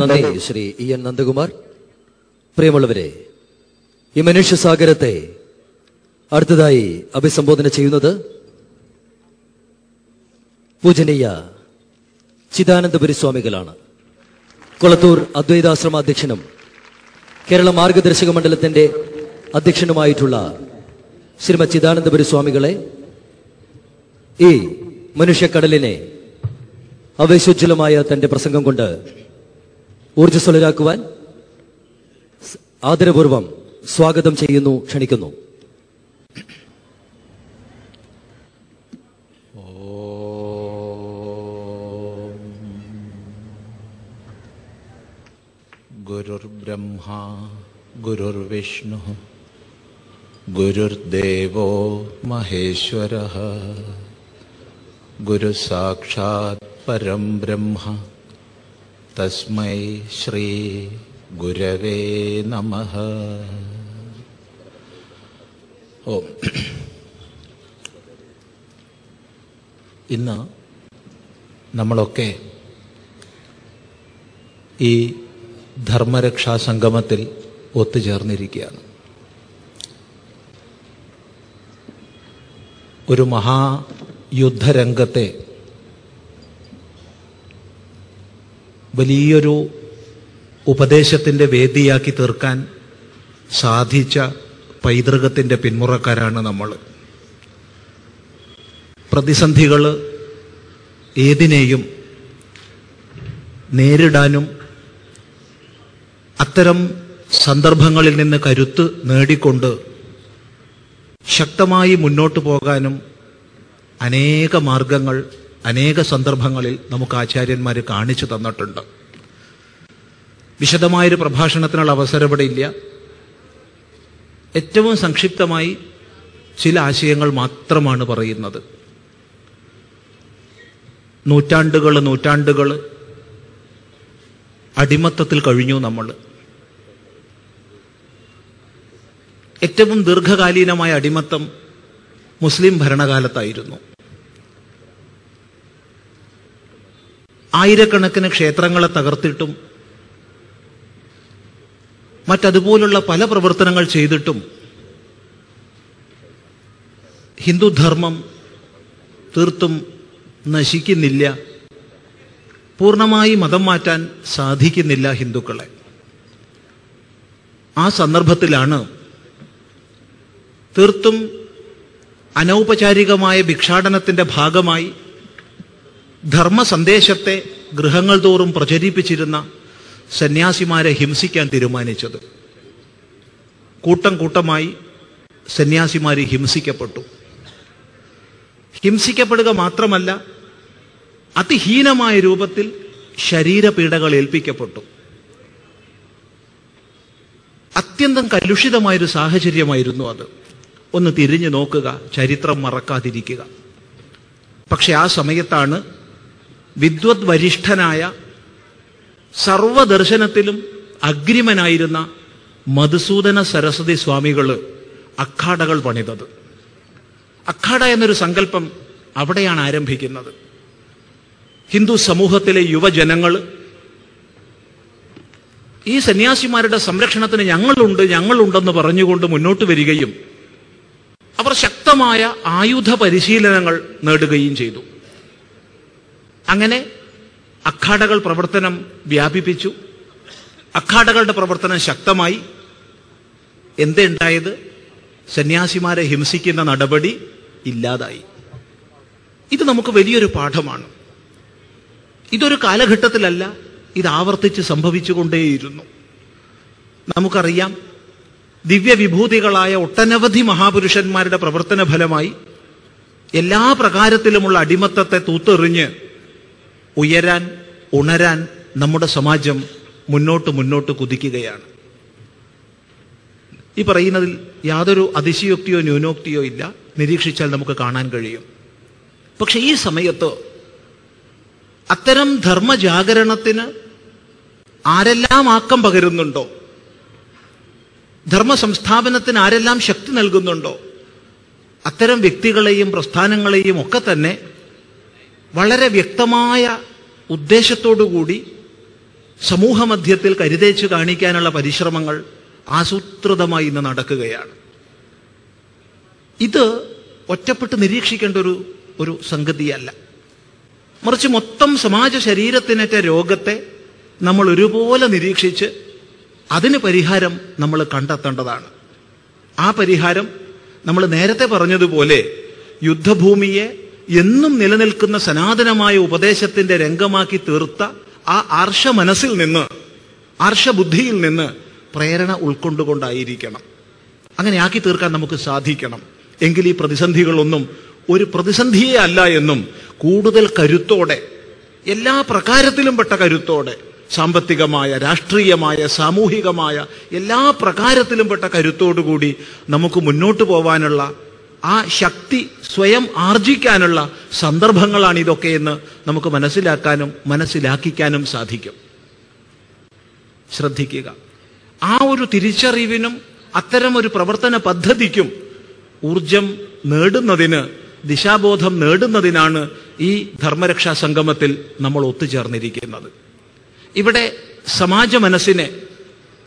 നന്ദി Shri E N Nandakumar. പ്രിയമുള്ളവരെ ഈ മനുഷ്യസാഗരത്തെ അടുത്തതായി അഭിസംബോധന ചെയ്യുന്നത് പൂജനീയ ചിദാനന്ദപുരി സ്വാമികളാണ്. കൊളത്തൂർ അദ്വൈതാശ്രമ അധ്യക്ഷനും കേരള മാർഗദർശക മണ്ഡലത്തിന്റെ അധ്യക്ഷനുമായിട്ടുള്ള ശ്രീമത് ചിദാനന്ദപുരി സ്വാമികളെ ഈ മനുഷ്യക്കടലിനെ അവേശോജ്വലമായ തന്റെ പ്രസംഗം കൊണ്ട് ഊർജസ്വലരാക്കുവാൻ ആദരപൂർവം സ്വാഗതം ചെയ്യുന്നു ക്ഷണിക്കുന്നു. ഗുരുർബ്രഹ്മാ ഗുരുർവിഷ്ണു ഗുരുദേവോ മഹേശ്വര ഗുരുസാക്ഷാത് പരം ബ്രഹ്മ तस्मै श्रीगुरवे नमः ഓം ഇന്ന് നമ്മളൊക്കെ ഈ ധർമ്മരക്ഷാ സംഗമത്തിൽ ഒത്തുചേർന്നിരിക്കുകയാണ് ഒരു മഹായുദ്ധരംഗത്തെ വലിയൊരു ഉപദേശത്തിന്റെ വേദിയാക്കി തീർക്കാൻ സാധിച്ച പൈതൃകത്തിന്റെ പിന്മുറക്കാരാണ് നമ്മൾ പ്രതിസന്ധികൾ ഏതിനെയും നേരിടാനും അത്തരം സന്ദർഭങ്ങളിൽ നിന്ന് കരുത്ത് നേടിക്കൊണ്ട് ശക്തമായി മുന്നോട്ടു പോകാനും അനേക മാർഗങ്ങൾ അനേക സന്ദർഭങ്ങളിൽ നമുക്ക് ആചാര്യന്മാർ കാണിച്ചു തന്നിട്ടുണ്ട്. വിശദമായൊരു പ്രഭാഷണത്തിനുള്ള അവസരം ഇവിടെ ഇല്ല. ഏറ്റവും സംക്ഷിപ്തമായി ചില ആശയങ്ങൾ മാത്രമാണ് പറയുന്നത്. നൂറ്റാണ്ടുകൾ നൂറ്റാണ്ടുകൾ അടിമത്തത്തിൽ കഴിഞ്ഞു നമ്മൾ. ഏറ്റവും ദീർഘകാലീനമായ അടിമത്തം മുസ്ലിം ഭരണകാലത്തായിരുന്നു. ആയിരക്കണക്കിന് ക്ഷേത്രങ്ങളെ തകർത്തിട്ടും മറ്റതുപോലുള്ള പല പ്രവർത്തനങ്ങൾ ചെയ്തിട്ടും ഹിന്ദുധർമ്മം തീർത്തും നശിക്കുന്നില്ല. പൂർണമായി മതം മാറ്റാൻ സാധിക്കുന്നില്ല ഹിന്ദുക്കളെ. ആ സന്ദർഭത്തിലാണ് തീർത്തും അനൗപചാരികമായ ഭിക്ഷാടനത്തിന്റെ ഭാഗമായി ധർമ്മ സന്ദേശത്തെ ഗൃഹങ്ങൾ തോറും പ്രചരിപ്പിച്ചിരുന്ന സന്യാസിമാരെ ഹിംസിക്കാൻ തീരുമാനിച്ചത്. കൂട്ടം കൂട്ടമായി സന്യാസിമാര് ഹിംസിക്കപ്പെട്ടു. ഹിംസിക്കപ്പെടുക മാത്രമല്ല അതിഹീനമായ രൂപത്തിൽ ശരീരപീഡകൾ ഏൽപ്പിക്കപ്പെട്ടു. അത്യന്തം കലുഷിതമായൊരു സാഹചര്യമായിരുന്നു അത്. ഒന്ന് തിരിഞ്ഞു നോക്കുക ചരിത്രം മറക്കാതിരിക്കുക. പക്ഷെ ആ സമയത്താണ് വിദ്വത് വരിഷ്ഠനായ സർവദർശനത്തിലും അഗ്രിമനായിരുന്ന മധുസൂദന സരസ്വതി സ്വാമികൾ അഖാടകൾ പണിതത്. അഖാട എന്നൊരു സങ്കല്പം അവിടെയാണ് ആരംഭിക്കുന്നത്. ഹിന്ദു സമൂഹത്തിലെ യുവജനങ്ങൾ ഈ സന്യാസിമാരുടെ സംരക്ഷണത്തിന് ഞങ്ങളുണ്ട് ഞങ്ങളുണ്ടെന്ന് പറഞ്ഞുകൊണ്ട് മുന്നോട്ട് വരികയും അവർ ശക്തമായ ആയുധ പരിശീലനങ്ങൾ നേടുകയും ചെയ്തു. അങ്ങനെ അഖാഡകൾ പ്രവർത്തനം വ്യാപിപ്പിച്ചു. അഖാഡകളുടെ പ്രവർത്തനം ശക്തമായി. എന്തുണ്ടായത്? സന്യാസിമാരെ ഹിംസിക്കുന്ന നടപടി ഇല്ലാതായി. ഇത് നമുക്ക് വലിയൊരു പാഠമാണ്. ഇതൊരു കാലഘട്ടത്തിലല്ല ഇത് ആവർത്തിച്ച് സംഭവിച്ചുകൊണ്ടേയിരുന്നു. നമുക്കറിയാം ദിവ്യവിഭൂതികളായ ഒട്ടനവധി മഹാപുരുഷന്മാരുടെ പ്രവർത്തന ഫലമായി എല്ലാ പ്രകാരത്തിലുമുള്ള അടിമത്തത്തെ തൂത്തെറിഞ്ഞ് ഉയരാൻ ഉണരാൻ നമ്മുടെ സമാജം മുന്നോട്ട് മുന്നോട്ട് കുതിക്കുകയാണ്. ഈ പറയുന്നതിൽ യാതൊരു അതിശയോക്തിയോ ന്യൂനോക്തിയോ ഇല്ല. നിരീക്ഷിച്ചാൽ നമുക്ക് കാണാൻ കഴിയും. പക്ഷെ ഈ സമയത്ത് അത്തരം ധർമ്മജാഗരണത്തിന് ആരെല്ലാം ആക്കം പകരുന്നുണ്ടോ? ധർമ്മ സംസ്ഥാപനത്തിന് ആരെല്ലാം ശക്തി നൽകുന്നുണ്ടോ? അത്തരം വ്യക്തികളെയും പ്രസ്ഥാനങ്ങളെയും ഒക്കെ തന്നെ വളരെ വ്യക്തമായ ഉദ്ദേശത്തോടുകൂടി സമൂഹമധ്യത്തിൽ കരുതേച്ച് കാണിക്കാനുള്ള പരിശ്രമങ്ങൾ ആസൂത്രിതമായി ഇന്ന് നടക്കുകയാണ്. ഇത് ഒറ്റപ്പെട്ട് നിരീക്ഷിക്കേണ്ട ഒരു ഒരു സംഗതിയല്ല. മറിച്ച് മൊത്തം സമാജ ശരീരത്തിനേറ്റ രോഗത്തെ നമ്മൾ ഒരുപോലെ നിരീക്ഷിച്ച് അതിന് പരിഹാരം നമ്മൾ കണ്ടെത്തേണ്ടതാണ്. ആ പരിഹാരം നമ്മൾ നേരത്തെ പറഞ്ഞതുപോലെ യുദ്ധഭൂമിയെ എന്നും നിലനിൽക്കുന്ന സനാതനമായ ഉപദേശത്തിന്റെ രംഗമാക്കി തീർത്ത ആ ആർഷ മനസ്സിൽ നിന്ന് ആർഷബുദ്ധിയിൽ നിന്ന് പ്രേരണ ഉൾക്കൊണ്ടുകൊണ്ടായിരിക്കണം. അങ്ങനെ ആക്കി തീർക്കാൻ നമുക്ക് സാധിക്കണം. എങ്കിൽ ഈ പ്രതിസന്ധികളൊന്നും ഒരു പ്രതിസന്ധിയേ അല്ല എന്നും കൂടുതൽ കരുത്തോടെ എല്ലാ പ്രകാരത്തിലും പെട്ട കരുത്തോടെ സാമ്പത്തികമായ രാഷ്ട്രീയമായ സാമൂഹികമായ എല്ലാ പ്രകാരത്തിലും പെട്ട കരുത്തോടുകൂടി നമുക്ക് മുന്നോട്ട് പോവാനുള്ള ആ ശക്തി സ്വയം ആർജിക്കാനുള്ള സന്ദർഭങ്ങളാണ് ഇതൊക്കെ എന്ന് നമുക്ക് മനസ്സിലാക്കാനും മനസ്സിലാക്കിക്കാനും സാധിക്കും. ശ്രദ്ധിക്കുക. ആ ഒരു തിരിച്ചറിവിനും അത്തരം ഒരു പ്രവർത്തന പദ്ധതിക്കും ഊർജം നേടുന്നതിന് ദിശാബോധം നേടുന്നതിനാണ് ഈ ധർമ്മരക്ഷാ സംഗമത്തിൽ നമ്മൾ ഒത്തുചേർന്നിരിക്കുന്നത്. ഇവിടെ സമാജ മനസ്സിനെ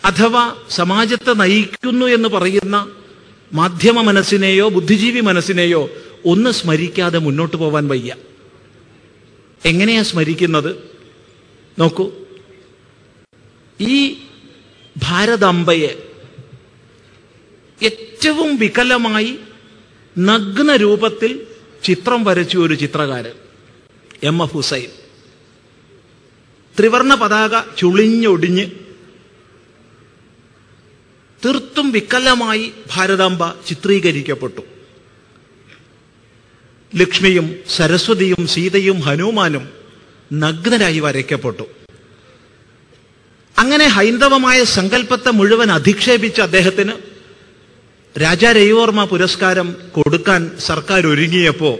അഥവാ സമാജത്തെ നയിക്കുന്നു എന്ന് പറയുന്ന മാധ്യമ മനസ്സിനെയോ ബുദ്ധിജീവി മനസ്സിനെയോ ഒന്ന് സ്മരിക്കാതെ മുന്നോട്ട് പോവാൻ വയ്യ. എങ്ങനെയാ സ്മരിക്കുന്നത്? നോക്കൂ. ഈ ഭാരതാംബയെ ഏറ്റവും വികലമായി നഗ്ന രൂപത്തിൽ ചിത്രം വരച്ചു ഒരു ചിത്രകാരൻ എം എഫ് ഹുസൈൻ. ത്രിവർണ പതാക ചുളിഞ്ഞൊടിഞ്ഞ് തീർത്തും വിക്കലമായി ഭാരതാംബ ചിത്രീകരിക്കപ്പെട്ടു. ലക്ഷ്മിയും സരസ്വതിയും സീതയും ഹനുമാനും നഗ്നരായി വരയ്ക്കപ്പെട്ടു. അങ്ങനെ ഹൈന്ദവമായ സങ്കല്പത്തെ മുഴുവൻ അധിക്ഷേപിച്ച അദ്ദേഹത്തിന് രാജാ രവിവർമ്മ പുരസ്കാരം കൊടുക്കാൻ സർക്കാർ ഒരുങ്ങിയപ്പോ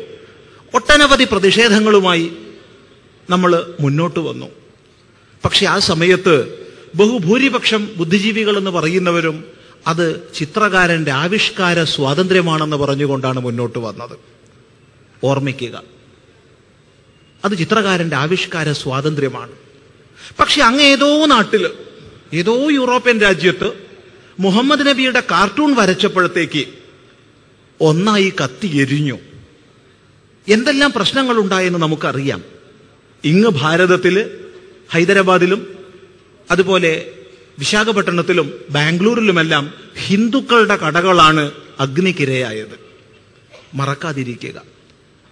ഒട്ടനവധി പ്രതിഷേധങ്ങളുമായി നമ്മൾ മുന്നോട്ട് വന്നു. പക്ഷെ ആ സമയത്ത് ബഹുഭൂരിപക്ഷം ബുദ്ധിജീവികൾ എന്ന് പറയുന്നവരും അത് ചിത്രകാരന്റെ ആവിഷ്കാര സ്വാതന്ത്ര്യമാണെന്ന് പറഞ്ഞുകൊണ്ടാണ് മുന്നോട്ട് വന്നത്. ഓർമ്മിക്കുക. അത് ചിത്രകാരന്റെ ആവിഷ്കാര സ്വാതന്ത്ര്യമാണ്. പക്ഷെ അങ്ങ് ഏതോ നാട്ടിൽ ഏതോ യൂറോപ്യൻ രാജ്യത്ത് മുഹമ്മദ് നബിയുടെ കാർട്ടൂൺ വരച്ചപ്പോഴത്തേക്ക് ഒന്നായി കത്തി എരിഞ്ഞു. എന്തെല്ലാം പ്രശ്നങ്ങൾ ഉണ്ടായെന്ന് നമുക്കറിയാം. ഇങ്ങ് ഭാരതത്തിൽ ഹൈദരാബാദിലും അതുപോലെ വിശാഖപട്ടണത്തിലും ബാംഗ്ലൂരിലുമെല്ലാം ഹിന്ദുക്കളുടെ കടകളാണ് അഗ്നിക്കിരയായത്. മറക്കാതിരിക്കുക.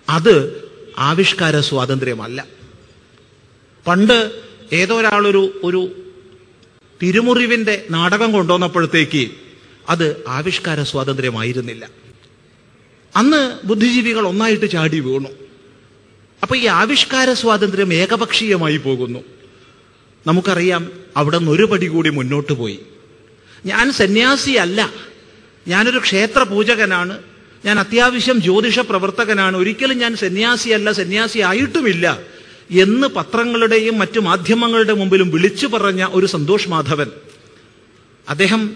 അത് ആവിഷ്കാര സ്വാതന്ത്ര്യമല്ല. പണ്ട് ഏതോ ഒരാളൊരു ഒരു തിരുമുറിവിന്റെ നാടകം കൊണ്ടുവന്നപ്പോഴത്തേക്ക് അത് ആവിഷ്കാര സ്വാതന്ത്ര്യമായിരുന്നില്ല. അന്ന് ബുദ്ധിജീവികൾ ഒന്നായിട്ട് ചാടി വീണു. അപ്പൊ ഈ ആവിഷ്കാര സ്വാതന്ത്ര്യം ഏകപക്ഷീയമായി പോകുന്നു. നമുക്കറിയാം അവിടെ ഒരു പടി കൂടി മുന്നോട്ട് പോയി. ഞാൻ സന്യാസിയല്ല. ഞാനൊരു ക്ഷേത്ര പൂജകനാണ് ഞാൻ അത്യാവശ്യം ജ്യോതിഷ പ്രവർത്തകനാണ്. ഒരിക്കലും ഞാൻ സന്യാസിയല്ല സന്യാസി ആയിട്ടുമില്ല എന്ന് പത്രങ്ങളുടെയും മറ്റു മാധ്യമങ്ങളുടെ മുമ്പിലും വിളിച്ചു പറഞ്ഞ ഒരു സന്തോഷ് മാധവൻ. അദ്ദേഹം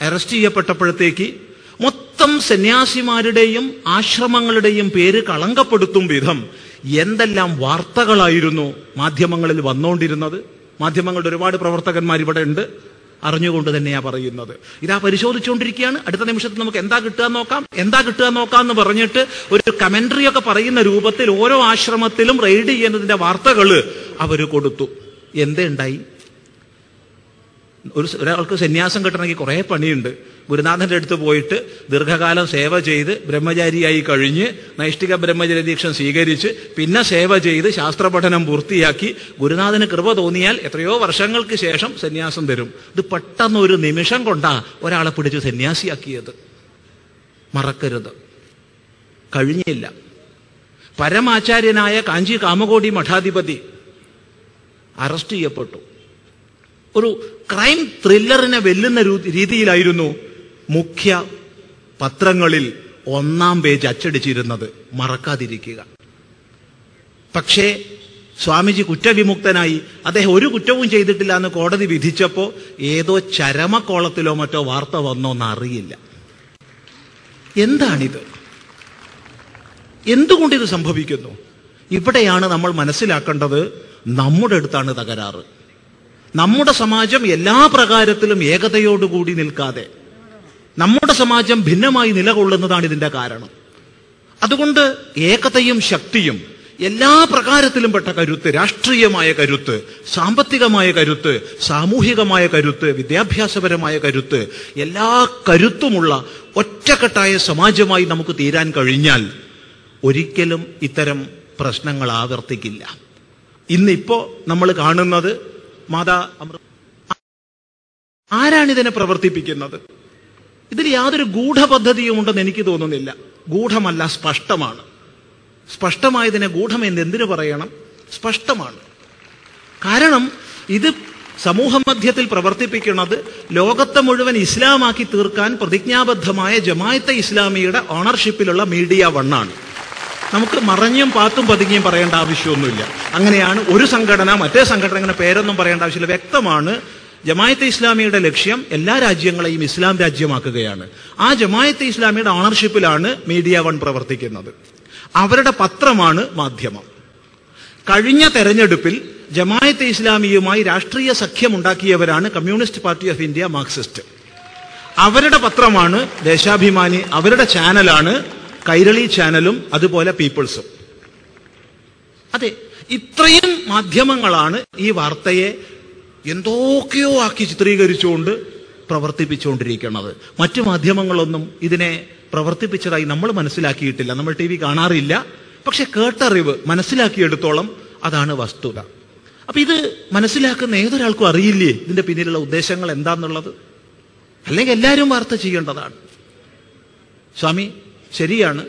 അറസ്റ്റ് ചെയ്യപ്പെട്ടപ്പോഴത്തേക്ക് മൊത്തം സന്യാസിമാരുടെയും ആശ്രമങ്ങളുടെയും പേര് കളങ്കപ്പെടുത്തും വിധം എന്തെല്ലാം വാർത്തകളായിരുന്നു മാധ്യമങ്ങളിൽ വന്നുകൊണ്ടിരുന്നത് മാധ്യമങ്ങളുടെ ഒരുപാട് പ്രവർത്തകന്മാർ ഇവിടെ ഉണ്ട്. അറിഞ്ഞുകൊണ്ട് തന്നെയാണ് പറയുന്നത്. ഇതാ പരിശോധിച്ചുകൊണ്ടിരിക്കുകയാണ്. അടുത്ത നിമിഷത്തിൽ നമുക്ക് എന്താ കിട്ടുക നോക്കാം. എന്താ കിട്ടുക നോക്കാം എന്ന് പറഞ്ഞിട്ട് ഒരു കമന്ററി ഒക്കെ പറയുന്ന രൂപത്തിൽ ഓരോ ആശ്രമത്തിലും റെയ്ഡ് ചെയ്യുന്നതിന്റെ വാർത്തകൾ അവർ കൊടുത്തു. എന്തേ ഉണ്ടായി ഒരു ഒരാൾക്ക് സന്യാസം കിട്ടണമെങ്കിൽ കുറേ പണിയുണ്ട്. ഗുരുനാഥന്റെ അടുത്ത് പോയിട്ട് ദീർഘകാലം സേവ ചെയ്ത് ബ്രഹ്മചാരിയായി കഴിഞ്ഞ് നൈഷ്ഠിക ബ്രഹ്മചര്യ ദീക്ഷ സ്വീകരിച്ച് പിന്നെ സേവ ചെയ്ത് ശാസ്ത്രപഠനം പൂർത്തിയാക്കി ഗുരുനാഥന് കൃപ തോന്നിയാൽ എത്രയോ വർഷങ്ങൾക്ക് ശേഷം സന്യാസം തരും. ഇത് പെട്ടെന്ന് ഒരു നിമിഷം കൊണ്ടാ ഒരാളെ പിടിച്ച് സന്യാസിയാക്കിയത്. മറക്കരുത്. കഴിഞ്ഞില്ല. പരമാചാര്യനായ കാഞ്ചി കാമകോടി മഠാധിപതി അറസ്റ്റ് ചെയ്യപ്പെട്ടു. ഒരു ക്രൈം ത്രില്ലറിനെ വെല്ലുന്ന രീതിയിലായിരുന്നു മുഖ്യ പത്രങ്ങളിൽ ഒന്നാം പേജ് അച്ചടിച്ചിരുന്നത് മറക്കാതിരിക്കുക. പക്ഷേ സ്വാമിജി കുറ്റവിമുക്തനായി അദ്ദേഹം ഒരു കുറ്റവും ചെയ്തിട്ടില്ല എന്ന് കോടതി വിധിച്ചപ്പോ ഏതോ ചരമക്കോളത്തിലോ മറ്റോ വാർത്ത വന്നോ എന്നറിയില്ല എന്താണിത്? എന്തുകൊണ്ട് ഇത് സംഭവിക്കുന്നു? ഇവിടെയാണ് നമ്മൾ മനസ്സിലാക്കേണ്ടത് നമ്മുടെ അടുത്താണ് തകരാറ്. നമ്മുടെ സമാജം എല്ലാ പ്രകാരത്തിലും ഏകതയോടുകൂടി നിൽക്കാതെ നമ്മുടെ സമാജം ഭിന്നമായി നിലകൊള്ളുന്നതാണ് ഇതിന്റെ കാരണം. അതുകൊണ്ട് ഏകതയും ശക്തിയും എല്ലാ പ്രകാരത്തിലും പെട്ട കരുത്ത് രാഷ്ട്രീയമായ കരുത്ത് സാമ്പത്തികമായ കരുത്ത് സാമൂഹികമായ കരുത്ത് വിദ്യാഭ്യാസപരമായ കരുത്ത് എല്ലാ കരുത്തുമുള്ള ഒറ്റക്കെട്ടായ സമാജമായി നമുക്ക് തീരാൻ കഴിഞ്ഞാൽ ഒരിക്കലും ഇത്തരം പ്രശ്നങ്ങൾ ആവർത്തിക്കില്ല. ഇന്നിപ്പോ നമ്മൾ കാണുന്നത് മാതാ ആരാണിതിനെ പ്രവർത്തിപ്പിക്കുന്നത്? ഇതിൽ യാതൊരു ഗൂഢപദ്ധതിയും ഉണ്ടെന്ന് എനിക്ക് തോന്നുന്നില്ല. ഗൂഢമല്ല സ്പഷ്ടമാണ്. സ്പഷ്ടമായതിനെ ഗൂഢം എന്ന് എന്തിനു പറയണം? സ്പഷ്ടമാണ്. കാരണം ഇത് സമൂഹ മധ്യത്തിൽ പ്രവർത്തിപ്പിക്കുന്നത് ലോകത്തെ മുഴുവൻ ഇസ്ലാമാക്കി തീർക്കാൻ പ്രതിജ്ഞാബദ്ധമായ ജമായത്തെ ഇസ്ലാമിയുടെ ഓണർഷിപ്പിലുള്ള മീഡിയ വണ്ണാണ്. നമുക്ക് മറഞ്ഞും പാത്തും പതുങ്ങിയും പറയേണ്ട ആവശ്യമൊന്നുമില്ല. അങ്ങനെയാണ് ഒരു സംഘടന മറ്റേ സംഘടന ഇങ്ങനെ പേരൊന്നും പറയേണ്ട ആവശ്യമില്ല. വ്യക്തമാണ് ജമായത്തെ ഇസ്ലാമിയുടെ ലക്ഷ്യം എല്ലാ രാജ്യങ്ങളെയും ഇസ്ലാം രാജ്യമാക്കുകയാണ്. ആ ജമായത്തെ ഇസ്ലാമിയുടെ ഓണർഷിപ്പിലാണ് മീഡിയ വൺ പ്രവർത്തിക്കുന്നത്. അവരുടെ പത്രമാണ് മാധ്യമം. കഴിഞ്ഞ തെരഞ്ഞെടുപ്പിൽ ജമായത്തെ ഇസ്ലാമിയുമായി രാഷ്ട്രീയ സഖ്യമുണ്ടാക്കിയവരാണ് Communist Party of India Marxist. അവരുടെ പത്രമാണ് ദേശാഭിമാനി അവരുടെ ചാനലാണ് കൈരളി ചാനലും അതുപോലെ പീപ്പിൾസും. അതെ ഇത്രയും മാധ്യമങ്ങളാണ് ഈ വാർത്തയെ എന്തൊക്കെയോ ആക്കി ചിത്രീകരിച്ചുകൊണ്ട് പ്രവർത്തിപ്പിച്ചുകൊണ്ടിരിക്കുന്നത് മറ്റു മാധ്യമങ്ങളൊന്നും ഇതിനെ പ്രവർത്തിപ്പിച്ചതായി നമ്മൾ മനസ്സിലാക്കിയിട്ടില്ല. നമ്മൾ ടി വി കാണാറില്ല. പക്ഷെ കേട്ടറിവ് മനസ്സിലാക്കിയെടുത്തോളം അതാണ് വസ്തുത. അപ്പൊ ഇത് മനസ്സിലാക്കുന്ന ഏതൊരാൾക്കും അറിയില്ലേ? ഇതിന്റെ പിന്നിലുള്ള ഉദ്ദേശങ്ങൾ എന്താന്നുള്ളത്? അല്ലെങ്കിൽ എല്ലാവരും വാർത്ത ചെയ്യേണ്ടതാണ്. സ്വാമി ശരിയാണ്.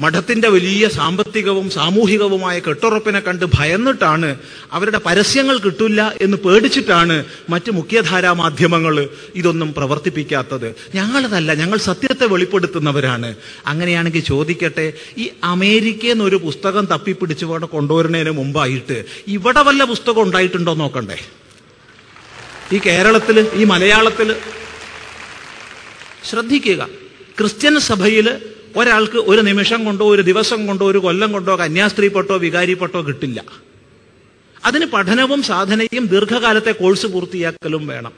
മഠത്തിന്റെ വലിയ സാമ്പത്തികവും സാമൂഹികവുമായ കെട്ടുറപ്പിനെ കണ്ട് ഭയന്നിട്ടാണ് അവരുടെ പരസ്യങ്ങൾ കിട്ടില്ല എന്ന് പേടിച്ചിട്ടാണ് മറ്റ് മുഖ്യധാരാ മാധ്യമങ്ങൾ ഇതൊന്നും പ്രവർത്തിപ്പിക്കാത്തത്. ഞങ്ങളതല്ല ഞങ്ങൾ സത്യത്തെ വെളിപ്പെടുത്തുന്നവരാണ്. അങ്ങനെയാണെങ്കിൽ ചോദിക്കട്ടെ ഈ അമേരിക്ക എന്നൊരു പുസ്തകം തപ്പിപ്പിടിച്ചു ഇവിടെ കൊണ്ടുവരുന്നതിന് മുമ്പായിട്ട് ഇവിടെ വല്ല പുസ്തകം ഉണ്ടായിട്ടുണ്ടോ നോക്കണ്ടേ? ഈ കേരളത്തിൽ ഈ മലയാളത്തിൽ ശ്രദ്ധിക്കുക. ക്രിസ്ത്യൻ സഭയിൽ ഒരാൾക്ക് ഒരു നിമിഷം കൊണ്ടോ ഒരു ദിവസം കൊണ്ടോ ഒരു കൊല്ലം കൊണ്ടോ കന്യാസ്ത്രീപ്പെട്ടോ വികാരിപ്പെട്ടോ കിട്ടില്ല. അതിന് പഠനവും സാധനയും ദീർഘകാലത്തെ കോഴ്സ് പൂർത്തിയാക്കലും വേണം.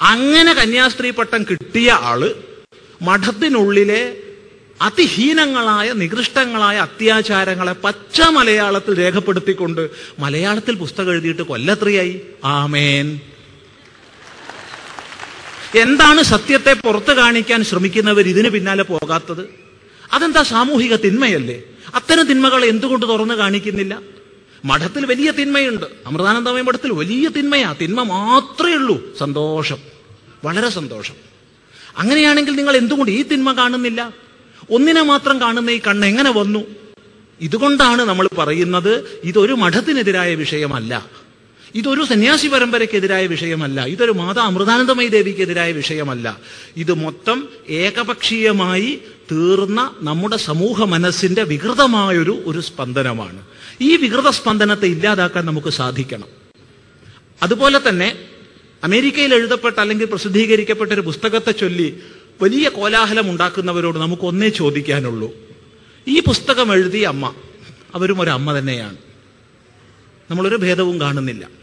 അങ്ങനെ കന്യാസ്ത്രീ പട്ടം കിട്ടിയ ആൾ മഠത്തിനുള്ളിലെ അതിഹീനങ്ങളായ നികൃഷ്ടങ്ങളായ അത്യാചാരങ്ങളെ പച്ച മലയാളത്തിൽ രേഖപ്പെടുത്തിക്കൊണ്ട് മലയാളത്തിൽ പുസ്തകം എഴുതിയിട്ട് കൊല്ലത്രയായി. ആമേൻ. എന്താണ് സത്യത്തെ പുറത്തു കാണിക്കാൻ ശ്രമിക്കുന്നവർ ഇതിന് പിന്നാലെ പോകാത്തത്? അതെന്താ സാമൂഹിക തിന്മയല്ലേ? അത്തരം തിന്മകൾ എന്തുകൊണ്ട് തുറന്നു കാണിക്കുന്നില്ല? മഠത്തിൽ വലിയ തിന്മയുണ്ട്. അമൃതാനന്ദമയ മഠത്തിൽ വലിയ തിന്മയാ. തിന്മ മാത്രമേ ഉള്ളൂ. സന്തോഷം. വളരെ സന്തോഷം. അങ്ങനെയാണെങ്കിൽ നിങ്ങൾ എന്തുകൊണ്ട് ഈ തിന്മ കാണുന്നില്ല? ഒന്നിനെ മാത്രം കാണുന്ന ഈ കണ്ണ് എങ്ങനെ വന്നു? ഇതുകൊണ്ടാണ് നമ്മൾ പറയുന്നത് ഇതൊരു മഠത്തിനെതിരായ വിഷയമല്ല. ഇതൊരു സന്യാസി പരമ്പരയ്ക്കെതിരായ വിഷയമല്ല. ഇതൊരു മാതാ അമൃതാനന്ദമയി ദേവിക്കെതിരായ വിഷയമല്ല. ഇത് മൊത്തം ഏകപക്ഷീയമായി തീർന്ന നമ്മുടെ സമൂഹ മനസ്സിന്റെ വികൃതമായൊരു ഒരു സ്പന്ദനമാണ്. ഈ വികൃത സ്പന്ദനത്തെ ഇല്ലാതാക്കാൻ നമുക്ക് സാധിക്കണം. അതുപോലെ തന്നെ അമേരിക്കയിൽ എഴുതപ്പെട്ട അല്ലെങ്കിൽ പ്രസിദ്ധീകരിക്കപ്പെട്ട ഒരു പുസ്തകത്തെ ചൊല്ലി വലിയ കോലാഹലം ഉണ്ടാക്കുന്നവരോട് നമുക്ക് ഒന്നേ ചോദിക്കാനുള്ളൂ. ഈ പുസ്തകം എഴുതിയ അമ്മ അവരും ഒരു അമ്മ തന്നെയാണ്. നമ്മളൊരു ഭേദവും കാണുന്നില്ല.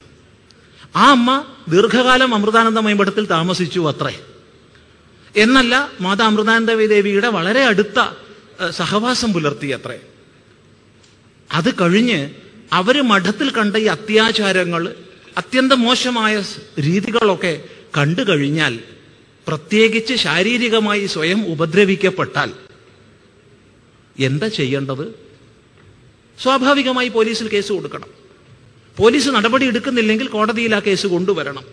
ആ അമ്മ ദീർഘകാലം അമൃതാനന്ദ മൈമ്പടത്തിൽ താമസിച്ചു അത്രേ. എന്നല്ല മാതാ അമൃതാനന്ദവി ദേവിയുടെ വളരെ അടുത്ത സഹവാസം പുലർത്തി അത്രേ. അത് കഴിഞ്ഞ് അവർ മഠത്തിൽ കണ്ട ഈ അത്യാചാരങ്ങൾ അത്യന്തം മോശമായ രീതികളൊക്കെ കണ്ടു കഴിഞ്ഞാൽ പ്രത്യേകിച്ച് ശാരീരികമായി സ്വയം ഉപദ്രവിക്കപ്പെട്ടാൽ എന്താ ചെയ്യേണ്ടത്? സ്വാഭാവികമായി പോലീസിൽ കേസ് കൊടുക്കണം. പോലീസ് നടപടി എടുക്കുന്നില്ലെങ്കിൽ കോടതിയിൽ ആ കേസ് കൊണ്ടുവരണം.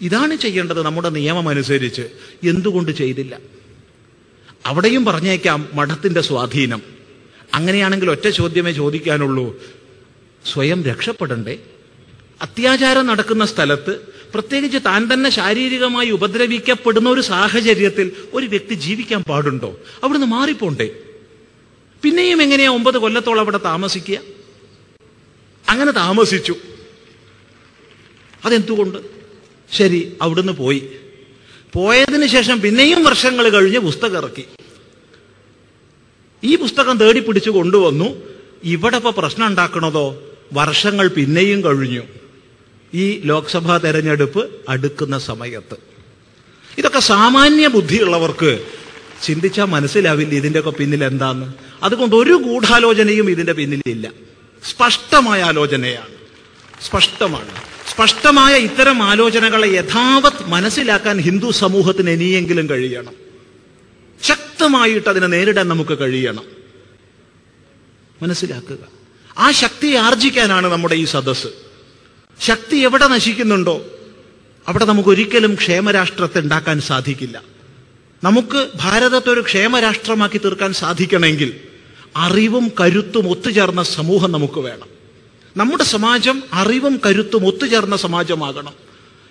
ഇതാണ് ചെയ്യേണ്ടത് നമ്മുടെ നിയമം അനുസരിച്ച്. എന്തുകൊണ്ട് ചെയ്തില്ല? അവിടെയും പറഞ്ഞേക്കാം മഠത്തിന്റെ സ്വാധീനം. അങ്ങനെയാണെങ്കിൽ ഒറ്റ ചോദ്യമേ ചോദിക്കാനുള്ളൂ. സ്വയം രക്ഷപ്പെടണ്ടേ? അത്യാചാരം നടക്കുന്ന സ്ഥലത്ത് പ്രത്യേകിച്ച് താൻ തന്നെ ശാരീരികമായി ഉപദ്രവിക്കപ്പെടുന്ന ഒരു സാഹചര്യത്തിൽ ഒരു വ്യക്തി ജീവിക്കാൻ പാടുണ്ടോ? അവിടുന്ന് മാറിപ്പോണ്ടേ? പിന്നെയും എങ്ങനെയാ ഒമ്പത് കൊല്ലത്തോളം അവിടെ താമസിക്കുക? അങ്ങനെ താമസിച്ചു. അതെന്തുകൊണ്ട്? ശരി അവിടുന്ന് പോയി. പോയതിന് ശേഷം പിന്നെയും വർഷങ്ങൾ കഴിഞ്ഞ് പുസ്തകം ഇറക്കി. ഈ പുസ്തകം തേടി പിടിച്ചു കൊണ്ടുവന്നു. ഇവിടെ ഇപ്പൊ പ്രശ്നം ഉണ്ടാക്കണതോ? വർഷങ്ങൾ പിന്നെയും കഴിഞ്ഞു. ഈ ലോക്സഭാ തെരഞ്ഞെടുപ്പ് അടുക്കുന്ന സമയത്ത്. ഇതൊക്കെ സാമാന്യ ബുദ്ധിയുള്ളവർക്ക് ചിന്തിച്ചാൽ മനസ്സിലാവില്ല ഇതിന്റെയൊക്കെ പിന്നിൽ എന്താന്ന്. അതുകൊണ്ട് ഒരു ഗൂഢാലോചനയും ഇതിന്റെ പിന്നിലില്ല. സ്പഷ്ടമായ ആലോചനയാണ്. സ്പഷ്ടമാണ്. സ്പഷ്ടമായ ഇത്തരം ആലോചനകളെ യഥാവത് മനസ്സിലാക്കാൻ ഹിന്ദു സമൂഹത്തിന് ഇനിയെങ്കിലും കഴിയണം. ശക്തമായിട്ട് അതിനെ നേരിടാൻ നമുക്ക് കഴിയണം. മനസ്സിലാക്കുക. ആ ശക്തി ആർജിക്കാനാണ് നമ്മുടെ ഈ സദസ്സ്. ശക്തി എവിടെ നശിക്കുന്നുണ്ടോ അവിടെ നമുക്ക് ഒരിക്കലും ക്ഷേമരാഷ്ട്രത്തെ ഉണ്ടാക്കാൻ സാധിക്കില്ല. നമുക്ക് ഭാരതത്തെ ഒരു ക്ഷേമരാഷ്ട്രമാക്കി തീർക്കാൻ സാധിക്കണമെങ്കിൽ അറിവും കരുത്തും ഒത്തുചേർന്ന സമൂഹം നമുക്ക് വേണം. നമ്മുടെ സമാജം അറിവും കരുത്തും ഒത്തുചേർന്ന സമാജമാകണം.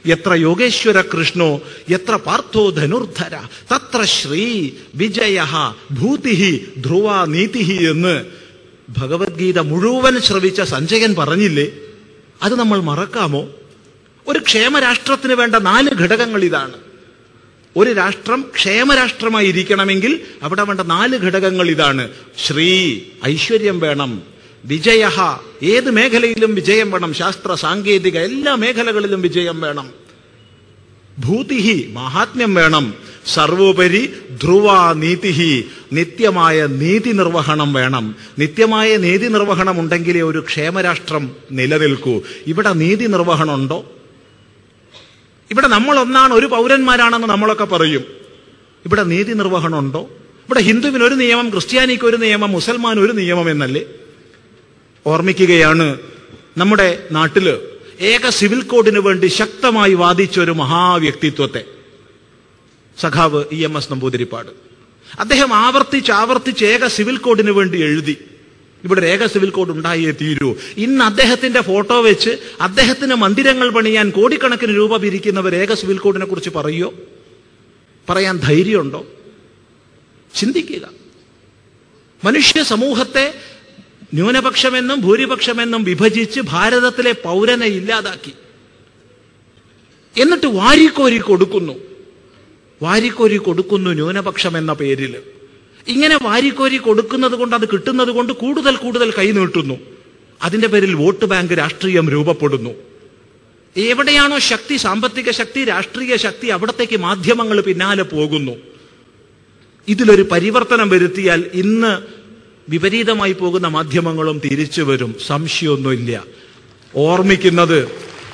എത്ര യോഗേശ്വര കൃഷ്ണോ എത്ര പാർത്ഥോ ധനുർധര തത്ര ശ്രീ വിജയ ഭൂതിഹി ധ്രുവ നീതിഹി എന്ന് ഭഗവത്ഗീത മുഴുവൻ ശ്രവിച്ച സഞ്ജയൻ പറഞ്ഞില്ലേ? അത് നമ്മൾ മറക്കാമോ? ഒരു ക്ഷേമരാഷ്ട്രത്തിന് വേണ്ട നാല് ഘടകങ്ങൾ ഇതാണ്. ഒരു രാഷ്ട്രം ക്ഷേമരാഷ്ട്രമായിരിക്കണമെങ്കിൽ അവിടെ വേണ്ട നാല് ഘടകങ്ങൾ ഇതാണ്. ശ്രീ ഐശ്വര്യം വേണം. വിജയ ഏത് മേഖലയിലും വിജയം വേണം. ശാസ്ത്ര സാങ്കേതിക എല്ലാ മേഖലകളിലും വിജയം വേണം. ഭൂതിഹി മഹാത്മ്യം വേണം. സർവോപരി ധ്രുവ നീതിഹി നിത്യമായ നീതി നിർവഹണം വേണം. നിത്യമായ നീതി നിർവഹണം ഉണ്ടെങ്കിലേ ഒരു ക്ഷേമരാഷ്ട്രം നിലനിൽക്കൂ. ഇവിടെ നീതി നിർവഹണം ഉണ്ടോ? ഇവിടെ നമ്മൾ ഒന്നാണ് ഒരു പൗരന്മാരാണെന്ന് നമ്മളൊക്കെ പറയും. ഇവിടെ നീതി നിർവഹണം ഉണ്ടോ? ഇവിടെ ഹിന്ദുവിന് ഒരു നിയമം ക്രിസ്ത്യാനിക്ക് ഒരു നിയമം മുസൽമാൻ ഒരു നിയമം എന്നല്ലേ? ഓർമ്മിക്കുകയാണ് നമ്മുടെ നാട്ടിൽ ഏക സിവിൽ കോഡിന് വേണ്ടി ശക്തമായി വാദിച്ച ഒരു മഹാവ്യക്തിത്വത്തെ. സഖാവ് ഇ എം എസ് നമ്പൂതിരിപ്പാട്. അദ്ദേഹം ആവർത്തിച്ച് ആവർത്തിച്ച് ഏക സിവിൽ കോഡിന് വേണ്ടി എഴുതി. ഇവിടെ രേഖ സിവിൽ കോഡ് ഉണ്ടായേ തീരൂ. ഇന്ന് അദ്ദേഹത്തിന്റെ ഫോട്ടോ വെച്ച് അദ്ദേഹത്തിന് മന്ദിരങ്ങൾ പണിയാൻ കോടിക്കണക്കിന് രൂപ പിരിക്കുന്നവർ രേഖ സിവിൽ കോഡിനെ കുറിച്ച് പറയോ? പറയാൻ ധൈര്യമുണ്ടോ? ചിന്തിക്കുക. മനുഷ്യ സമൂഹത്തെ ന്യൂനപക്ഷമെന്നും ഭൂരിപക്ഷമെന്നും വിഭജിച്ച് ഭാരതത്തിലെ പൗരനെ ഇല്ലാതാക്കി. എന്നിട്ട് വാരിക്കോരി കൊടുക്കുന്നു. വാരിക്കോരി കൊടുക്കുന്നു ന്യൂനപക്ഷം എന്ന പേരിൽ ഇങ്ങനെ വാരിക്കോരി കൊടുക്കുന്നത് കൊണ്ട് അത് കിട്ടുന്നത് കൊണ്ട് കൂടുതൽ കൂടുതൽ കൈ നീട്ടുന്നു. അതിന്റെ പേരിൽ വോട്ട് ബാങ്ക് രാഷ്ട്രീയം രൂപപ്പെടുന്നു. എവിടെയാണോ ശക്തി സാമ്പത്തിക ശക്തി രാഷ്ട്രീയ ശക്തി അവിടത്തേക്ക് മാധ്യമങ്ങൾ പിന്നാലെ പോകുന്നു. ഇതിലൊരു പരിവർത്തനം വരുത്തിയാൽ ഇന്ന് വിപരീതമായി പോകുന്ന മാധ്യമങ്ങളും തിരിച്ചു വരും. സംശയമൊന്നുമില്ല. ഓർമ്മിക്കുന്നത്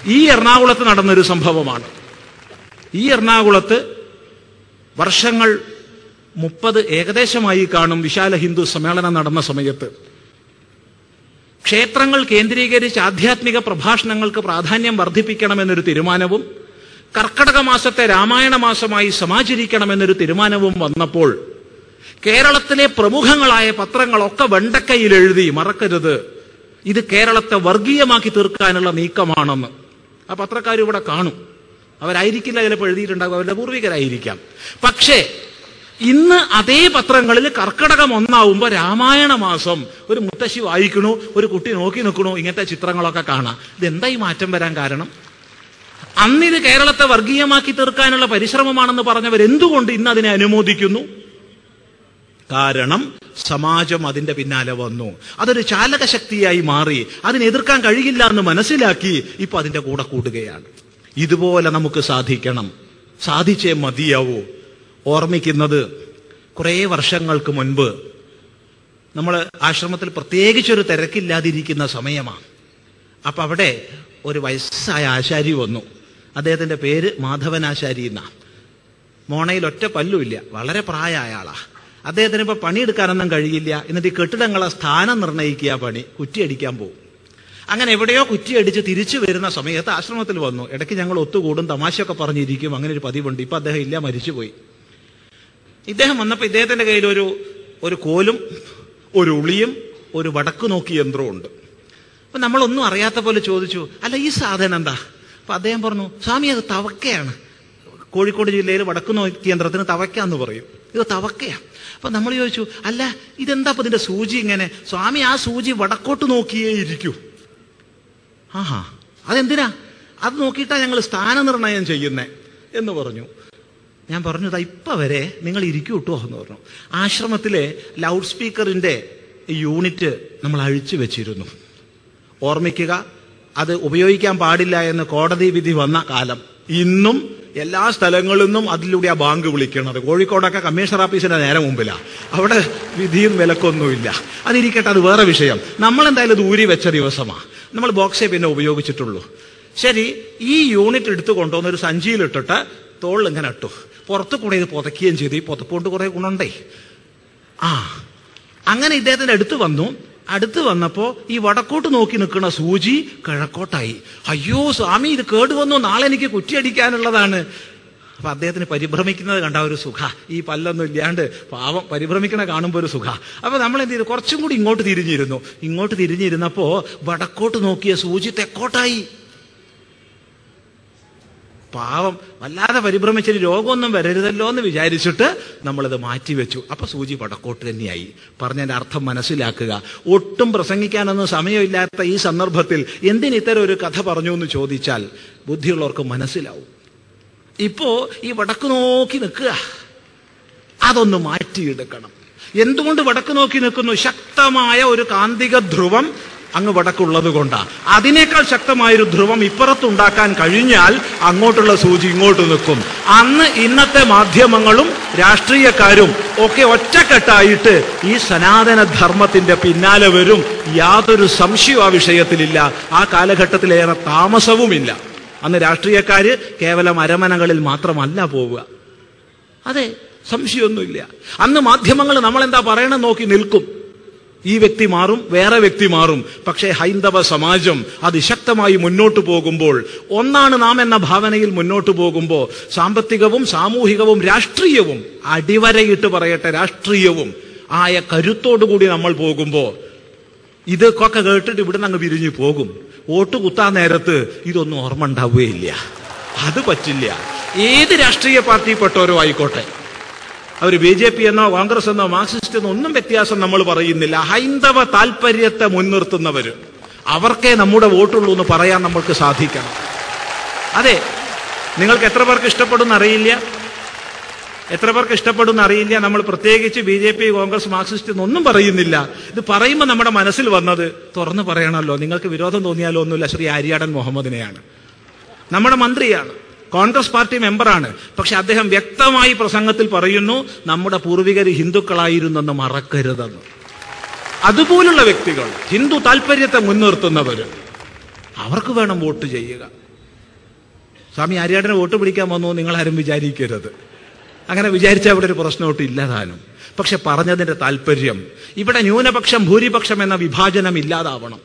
ഈ എറണാകുളത്ത് നടന്നൊരു സംഭവമാണ്. ഈ എറണാകുളത്ത് വർഷങ്ങൾ മുപ്പത് ഏകദേശമായി കാണും വിശാല ഹിന്ദു സമ്മേളനം നടന്ന സമയത്ത്. ക്ഷേത്രങ്ങൾ കേന്ദ്രീകരിച്ച് ആധ്യാത്മിക പ്രഭാഷണങ്ങൾക്ക് പ്രാധാന്യം വർദ്ധിപ്പിക്കണമെന്നൊരു തീരുമാനവും കർക്കടക മാസത്തെ രാമായണ മാസമായി സമാചരിക്കണമെന്നൊരു തീരുമാനവും വന്നപ്പോൾ കേരളത്തിലെ പ്രമുഖങ്ങളായ പത്രങ്ങളൊക്കെ വെണ്ടക്കയിൽ എഴുതി മറക്കരുത്. ഇത് കേരളത്തെ വർഗീയമാക്കി തീർക്കാനുള്ള നീക്കമാണെന്ന്. ആ പത്രക്കാർ ഇവിടെ കാണും. അവരായിരിക്കില്ല ചിലപ്പോൾ എഴുതിയിട്ടുണ്ടാകും. അവരുടെ പൂർവികരായിരിക്കാം. പക്ഷേ ഇന്ന് അതേ പത്രങ്ങളിൽ കർക്കടകം ഒന്നാവുമ്പോൾ രാമായണ മാസം ഒരു മുത്തശ്ശി വായിക്കണു ഒരു കുട്ടി നോക്കി നിൽക്കണു ഇങ്ങനത്തെ ചിത്രങ്ങളൊക്കെ കാണാം. ഇതെന്തായി മാറ്റം വരാൻ കാരണം? അന്നിത് കേരളത്തെ വർഗീയമാക്കി തീർക്കാനുള്ള പരിശ്രമമാണെന്ന് പറഞ്ഞവർ എന്തുകൊണ്ട് ഇന്ന് അതിനെ അനുമോദിക്കുന്നു? കാരണം സമാജം അതിന്റെ പിന്നാലെ വന്നു. അതൊരു ചാലക ശക്തിയായി മാറി അതിനെതിർക്കാൻ കഴിയില്ല എന്ന് മനസ്സിലാക്കി ഇപ്പൊ അതിന്റെ കൂടെ കൂടുകയാണ്. ഇതുപോലെ നമുക്ക് സാധിക്കണം. സാധിച്ചേ മതിയാവൂ. ഓർമ്മിക്കുന്നത് കുറേ വർഷങ്ങൾക്ക് മുൻപ് നമ്മൾ ആശ്രമത്തിൽ പ്രത്യേകിച്ചൊരു തിരക്കില്ലാതിരിക്കുന്ന സമയമാണ്. അപ്പൊ അവിടെ ഒരു വയസ്സായ ആശാരി വന്നു. അദ്ദേഹത്തിന്റെ പേര് മാധവനാശാരി എന്നാണ് മോണയിൽ ഒറ്റ പല്ലുമില്ല വളരെ പ്രായമായ ആളാ. അദ്ദേഹത്തിന് ഇപ്പൊ പണിയെടുക്കാനൊന്നും കഴിയില്ല. എന്നിട്ട് ഈ കെട്ടിടങ്ങളെ സ്ഥാനം നിർണയിക്കുക പണി കുറ്റിയടിക്കാൻ പോകും അങ്ങനെ എവിടെയോ കുറ്റിയടിച്ച് തിരിച്ചു വരുന്ന സമയത്ത് ആശ്രമത്തിൽ വന്നു. ഇടയ്ക്ക് ഞങ്ങൾ ഒത്തുകൂടും തമാശയൊക്കെ പറഞ്ഞിരിക്കും അങ്ങനെ ഒരു പതിവുണ്ട്. ഇപ്പൊ അദ്ദേഹം ഇല്ല മരിച്ചുപോയി. ഇദ്ദേഹം വന്നപ്പോൾ ഇദ്ദേഹത്തിന്റെ കയ്യിൽ ഒരു ഒരു കോലും ഒരു ഉളിയും ഒരു വടക്ക് നോക്കി യന്ത്രവും ഉണ്ട് അപ്പൊ നമ്മളൊന്നും അറിയാത്ത പോലെ ചോദിച്ചു അല്ല ഈ സാധനം എന്താ? അപ്പൊ അദ്ദേഹം പറഞ്ഞു സ്വാമി അത് തവക്കയാണ്. കോഴിക്കോട് ജില്ലയിൽ വടക്ക് നോക്കി യന്ത്രത്തിന് തവക്ക എന്ന് പറയും. ഇത് തവക്കയാ. അപ്പൊ നമ്മൾ ചോദിച്ചു അല്ല ഇതെന്താ അപ്പൊ ഇതിന്റെ സൂചി ഇങ്ങനെ? സ്വാമി ആ സൂചി വടക്കോട്ട് നോക്കിയേ ഇരിക്കൂ. ആഹാ അതെന്തിനാ? അത് നോക്കിയിട്ടാ ഞങ്ങൾ സ്ഥാനനിർണയം ചെയ്യുന്നേ എന്ന് പറഞ്ഞു. ഞാൻ പറഞ്ഞു "ദാ ഇപ്പൊ വരെ നിങ്ങൾ ഇരിക്കൂ കിട്ടുമോ എന്ന് പറഞ്ഞു. ആശ്രമത്തിലെ ലൗഡ് സ്പീക്കറിന്റെ യൂണിറ്റ് നമ്മൾ അഴിച്ചു വെച്ചിരുന്നു. ഓർമ്മിക്കുക അത് ഉപയോഗിക്കാൻ പാടില്ല എന്ന് കോടതി വിധി വന്ന കാലം. ഇന്നും എല്ലാ സ്ഥലങ്ങളിൽ നിന്നും അതിലൂടെ ആ ബാങ്ക് വിളിക്കണത്. കോഴിക്കോടൊക്കെ കമ്മീഷണർ ഓഫീസിന്റെ നേരെ മുമ്പിലാ. അവിടെ വിധിയും വിലക്കൊന്നുമില്ല. അതിരിക്കട്ടെ അത് വേറെ വിഷയം. നമ്മൾ എന്തായാലും ഊരി വെച്ച ദിവസമാണ് നമ്മൾ ബോക്സേ പിന്നെ ഉപയോഗിച്ചിട്ടുള്ളൂ. ശരി ഈ യൂണിറ്റ് എടുത്തു കൊണ്ടുവന്ന് ഒരു സഞ്ചിയിലിട്ടിട്ട് തോളിൽ ഇങ്ങനെ ഇട്ടു. പുറത്ത് കൂടെ ഇത് പുതയ്ക്കുകയും ചെയ്തു. ഈ പുതപ്പുകൊണ്ട് കുറെ ഗുണമുണ്ടേ. ആ അങ്ങനെ ഇദ്ദേഹത്തിന്റെ അടുത്ത് വന്നു. അടുത്ത് വന്നപ്പോ ഈ വടക്കോട്ട് നോക്കി നിൽക്കുന്ന സൂചി കിഴക്കോട്ടായി. അയ്യോ സ്വാമി ഇത് കേടുവന്നു. നാളെ എനിക്ക് കുറ്റിയടിക്കാനുള്ളതാണ്. അപ്പൊ അദ്ദേഹത്തിന് പരിഭ്രമിക്കുന്നത് കണ്ട ഒരു സുഖ. ഈ പല്ലൊന്നും ഇല്ലാണ്ട് പാവം പരിഭ്രമിക്കണ കാണുമ്പോൾ ഒരു സുഖ. അപ്പൊ നമ്മൾ എന്ത് ചെയ്തു? കുറച്ചും കൂടി ഇങ്ങോട്ട് തിരിഞ്ഞിരുന്നു. ഇങ്ങോട്ട് തിരിഞ്ഞിരുന്നപ്പോ വടക്കോട്ട് നോക്കിയ സൂചി തെക്കോട്ടായി. പാവം വല്ലാതെ പരിഭ്രമിച്ചൊരു രോഗമൊന്നും വരരുതല്ലോ എന്ന് വിചാരിച്ചിട്ട് നമ്മളത് മാറ്റിവെച്ചു. അപ്പൊ സൂചി പടക്കോട്ട് തന്നെയായി. പറഞ്ഞതിന്റെ അർത്ഥം മനസ്സിലാക്കുക. ഒട്ടും പ്രസംഗിക്കാനൊന്നും സമയമില്ലാത്ത ഈ സന്ദർഭത്തിൽ എന്തിന് ഇത്തരം ഒരു കഥ പറഞ്ഞു എന്ന് ചോദിച്ചാൽ ബുദ്ധിയുള്ളവർക്ക് മനസ്സിലാവും. ഇപ്പോ ഈ വടക്ക് നോക്കി നിൽക്കുക. അതൊന്ന് മാറ്റിയെടുക്കണം. എന്തുകൊണ്ട് വടക്ക് നോക്കി നിൽക്കുന്നു? ശക്തമായ ഒരു കാന്തിക ധ്രുവം അങ്ങ് വടക്കുള്ളത് കൊണ്ടാണ് അതിനേക്കാൾ ശക്തമായൊരു ധ്രുവം ഇപ്പുറത്തുണ്ടാക്കാൻ കഴിഞ്ഞാൽ അങ്ങോട്ടുള്ള സൂചി ഇങ്ങോട്ട് നിൽക്കും. അന്ന് ഇന്നത്തെ മാധ്യമങ്ങളും രാഷ്ട്രീയക്കാരും ഒക്കെ ഒറ്റക്കെട്ടായിട്ട് ഈ സനാതന ധർമ്മത്തിന്റെ പിന്നാലെ വരും. യാതൊരു സംശയവും ആ വിഷയത്തിലില്ല. ആ കാലഘട്ടത്തിലേറെ താമസവുമില്ല. അന്ന് രാഷ്ട്രീയക്കാര് കേവലം അരമനകളിൽ മാത്രമല്ല പോവുക. അതെ സംശയമൊന്നുമില്ല. അന്ന് മാധ്യമങ്ങൾ നമ്മളെന്താ പറയണം നോക്കി നിൽക്കും. ഈ വ്യക്തി മാറും വേറെ വ്യക്തി മാറും. പക്ഷേ ഹൈന്ദവ സമാജം അതിശക്തമായി മുന്നോട്ട് പോകുമ്പോൾ ഒന്നാണ് നാം എന്ന ഭാവനയിൽ മുന്നോട്ട് പോകുമ്പോൾ സാമ്പത്തികവും സാമൂഹികവും രാഷ്ട്രീയവും അടിവരയിട്ട് പറയട്ടെ രാഷ്ട്രീയവും ആയ കരുത്തോടുകൂടി നമ്മൾ പോകുമ്പോൾ ഇതൊക്കെ കേട്ടിട്ട് ഇവിടുന്ന് അങ്ങ് പിരിഞ്ഞു പോകും. വോട്ട് കുത്താൻ നേരത്ത് ഇതൊന്നും ഓർമ്മ ഉണ്ടാവുകയില്ല. അത് പറ്റില്ല. ഏത് രാഷ്ട്രീയ പാർട്ടിയിൽപ്പെട്ടവരോ ആയിക്കോട്ടെ. അവർ ബി ജെ പി എന്നോ കോൺഗ്രസ് എന്നോ മാർക്സിസ്റ്റ് എന്നോ ഒന്നും വ്യത്യാസം നമ്മൾ പറയുന്നില്ല. ഹൈന്ദവ താല്പര്യത്തെ മുൻനിർത്തുന്നവർ അവർക്കേ നമ്മുടെ വോട്ടുള്ളൂ എന്ന് പറയാൻ നമ്മൾക്ക് സാധിക്കണം. അതെ നിങ്ങൾക്ക് എത്ര പേർക്ക് ഇഷ്ടപ്പെടുന്ന അറിയില്ല എത്ര പേർക്ക് ഇഷ്ടപ്പെടുന്ന അറിയില്ല നമ്മൾ പ്രത്യേകിച്ച് B J P Congress Marxist എന്നൊന്നും പറയുന്നില്ല. ഇത് പറയുമ്പോൾ നമ്മുടെ മനസ്സിൽ വന്നത് തുറന്നു പറയണമല്ലോ. നിങ്ങൾക്ക് വിരോധം തോന്നിയാലോ ഒന്നുമില്ല. ശ്രീ ആര്യാടൻ മുഹമ്മദിനെയാണ്. നമ്മുടെ മന്ത്രിയാണ്. കോൺഗ്രസ് പാർട്ടി മെമ്പറാണ്. പക്ഷെ അദ്ദേഹം വ്യക്തമായി പ്രസംഗത്തിൽ പറയുന്നു നമ്മുടെ പൂർവികർ ഹിന്ദുക്കളായിരുന്നെന്ന് മറക്കരുതെന്ന്. അതുപോലുള്ള വ്യക്തികൾ ഹിന്ദു താല്പര്യത്തെ മുൻനിർത്തുന്നവർ അവർക്ക് വേണം വോട്ട് ചെയ്യുക. സ്വാമി ആര്യാടനെ വോട്ട് പിടിക്കാൻ വന്നു നിങ്ങൾ ആരും വിചാരിക്കരുത്. അങ്ങനെ വിചാരിച്ച ഇവിടെ ഒരു പ്രശ്നമൊട്ട് ഇല്ലതാനും പക്ഷെ പറഞ്ഞതിന്റെ താല്പര്യം ഇവിടെ ന്യൂനപക്ഷം ഭൂരിപക്ഷം എന്ന വിഭാജനം ഇല്ലാതാവണം.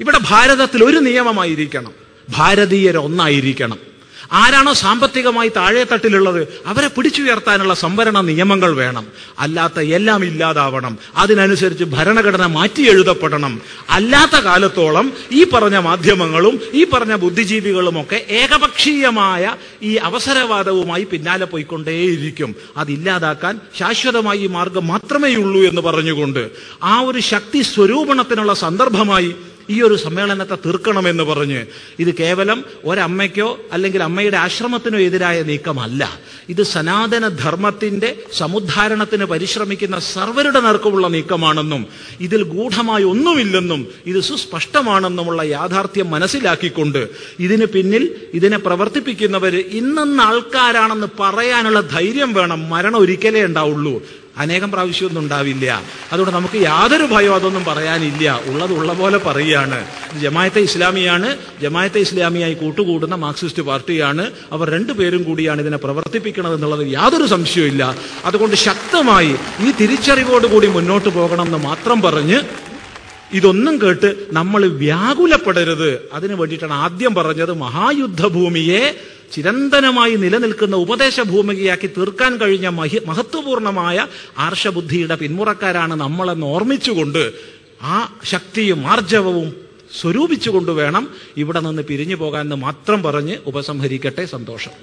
ഇവിടെ ഭാരതത്തിൽ ഒരു നിയമമായിരിക്കണം. ഭാരതീയർ ഒന്നായിരിക്കണം ആരാണോ സാമ്പത്തികമായി താഴെത്തട്ടിലുള്ളത് അവരെ പിടിച്ചുയർത്താനുള്ള സംവരണ നിയമങ്ങൾ വേണം. അല്ലാത്ത എല്ലാം ഇല്ലാതാവണം. അതിനനുസരിച്ച് ഭരണഘടന മാറ്റി എഴുതപ്പെടണം. അല്ലാത്ത കാലത്തോളം ഈ പറഞ്ഞ മാധ്യമങ്ങളും ഈ പറഞ്ഞ ബുദ്ധിജീവികളും ഒക്കെ ഏകപക്ഷീയമായ ഈ അവസരവാദവുമായി പിന്നാലെ പോയിക്കൊണ്ടേയിരിക്കും. അതില്ലാതാക്കാൻ ശാശ്വതമായി ഈ മാർഗം മാത്രമേ ഉള്ളൂ എന്ന് പറഞ്ഞുകൊണ്ട് ആ ഒരു ശക്തി സ്വരൂപണത്തിനുള്ള സന്ദർഭമായി ഈ ഒരു സമ്മേളനത്തെ തീർക്കണമെന്ന് പറഞ്ഞ് ഇത് കേവലം ഒരമ്മയ്ക്കോ അല്ലെങ്കിൽ അമ്മയുടെ ആശ്രമത്തിനോ എതിരായ നീക്കമല്ല. ഇത് സനാതന ധർമ്മത്തിന്റെ സമുദ്ധാരണത്തിന് പരിശ്രമിക്കുന്ന സർവരുടെ നേർക്കുമുള്ള നീക്കമാണെന്നും ഇതിൽ ഗൂഢമായി ഒന്നുമില്ലെന്നും ഇത് സുസ്പഷ്ടമാണെന്നുമുള്ള യാഥാർത്ഥ്യം മനസ്സിലാക്കിക്കൊണ്ട് ഇതിന് പിന്നിൽ ഇതിനെ പ്രവർത്തിപ്പിക്കുന്നവർ ഇന്നെന്ന ആൾക്കാരാണെന്ന് പറയാനുള്ള ധൈര്യം വേണം. മരണം ഒരിക്കലേ ഉണ്ടാവുള്ളൂ. അനേകം പ്രാവശ്യമൊന്നും ഉണ്ടാവില്ല. അതുകൊണ്ട് നമുക്ക് യാതൊരു ഭയം അതൊന്നും പറയാനില്ല. ഉള്ളത് ഉള്ള പോലെ പറയുകയാണ്. ജമായത്തെ ഇസ്ലാമിയാണ്. ജമായത്തെ ഇസ്ലാമിയായി കൂട്ടുകൂടുന്ന മാർക്സിസ്റ്റ് പാർട്ടിയാണ്. അവർ രണ്ടുപേരും കൂടിയാണ് ഇതിനെ പ്രവർത്തിപ്പിക്കുന്നത് എന്നുള്ളത് യാതൊരു സംശയവും അതുകൊണ്ട് ശക്തമായി ഈ തിരിച്ചറിവോടുകൂടി മുന്നോട്ട് പോകണം എന്ന് മാത്രം പറഞ്ഞ് ഇതൊന്നും കേട്ട് നമ്മൾ വ്യാകുലപ്പെടരുത്. അതിനു വേണ്ടിയിട്ടാണ് ആദ്യം പറഞ്ഞത് മഹായുദ്ധഭൂമിയെ ചിരന്തനമായി നിലനിൽക്കുന്ന ഉപദേശ ഭൂമികയാക്കി തീർക്കാൻ കഴിഞ്ഞ മഹി മഹത്വപൂർണമായ ആർഷബുദ്ധിയുടെ പിന്മുറക്കാരാണ് നമ്മളെന്ന് ഓർമ്മിച്ചുകൊണ്ട് ആ ശക്തിയും ആർജവവും സ്വരൂപിച്ചുകൊണ്ട് വേണം ഇവിടെ നിന്ന് പിരിഞ്ഞു പോകാൻ മാത്രം പറഞ്ഞ് ഉപസംഹരിക്കട്ടെ സന്തോഷം.